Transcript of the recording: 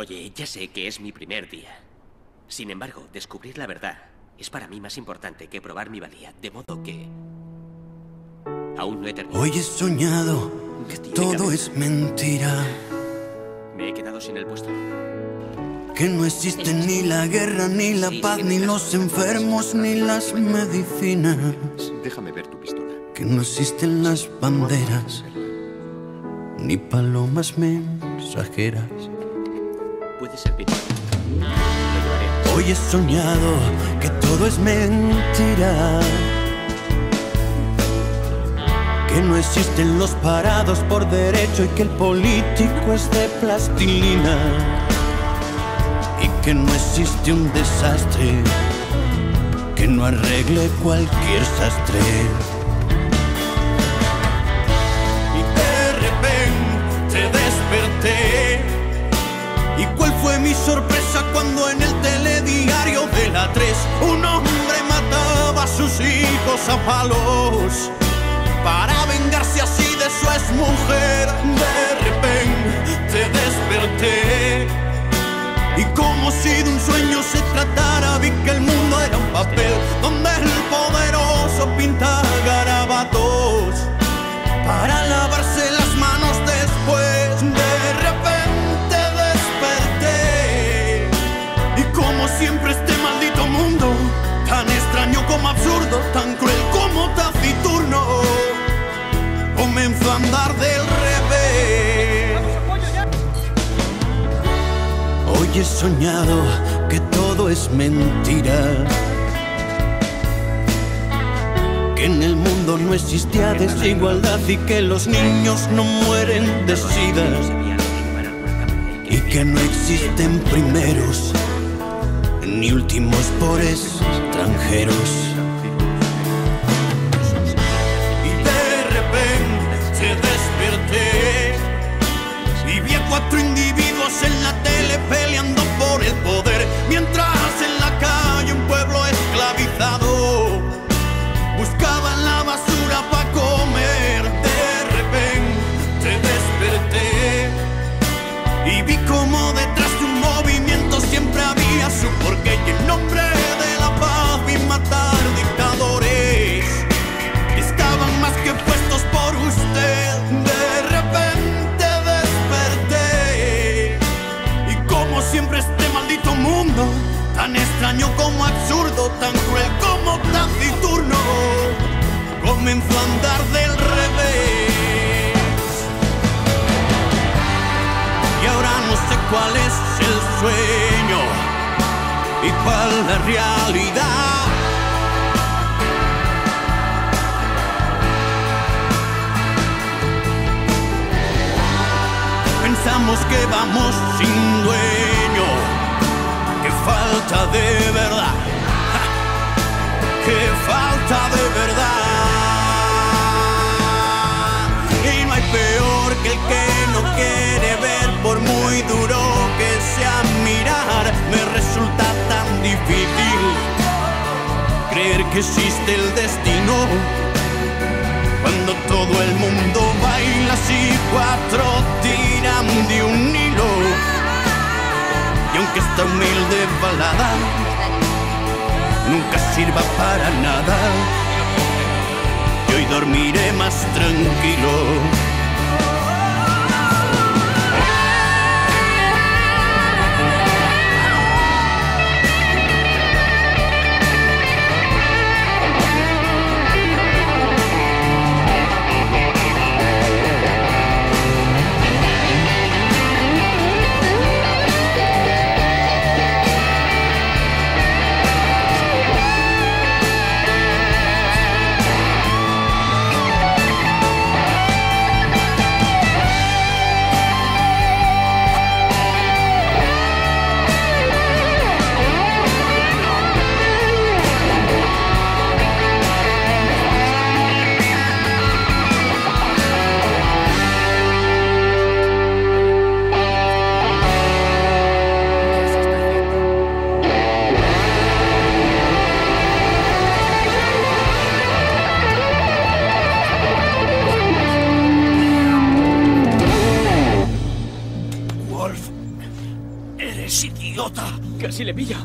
Oye, ya sé que es mi primer día. Sin embargo, descubrir la verdad es para mí más importante que probar mi valía, de modo que... Aún no he terminado. Hoy he soñado que todo es mentira. Me he quedado sin el puesto. Que no existe ni la guerra, ni la paz, ni los enfermos, ni las medicinas. Déjame ver tu pistola. Que no existen las banderas, ni palomas mensajeras. Puede. Hoy he soñado que todo es mentira. Que no existen los parados por derecho y que el político es de plastilina. Y que no existe un desastre que no arregle cualquier sastre. Sorpresa cuando en el telediario de la 3 un hombre mataba a sus hijos a palos? Para vengarse así de su exmujer, de repente desperté. Y como si de un sueño se tratara, vi que el mundo era un papel donde el poderoso pinta He soñado que todo es mentira. Que en el mundo no existía desigualdad y que los niños no mueren de sida. Y que no existen primeros ni últimos por extranjeros. Y de repente desperté y vi a cuatro individuos en la tele cuál es el sueño y cuál la realidad. Pensamos que vamos sin dueño, que falta de verdad, que existe el destino. Cuando todo el mundo baila así, cuatro tiran de un hilo. Y aunque esta humilde balada nunca sirva para nada, y hoy dormiré más tranquilo. Casi le pillo.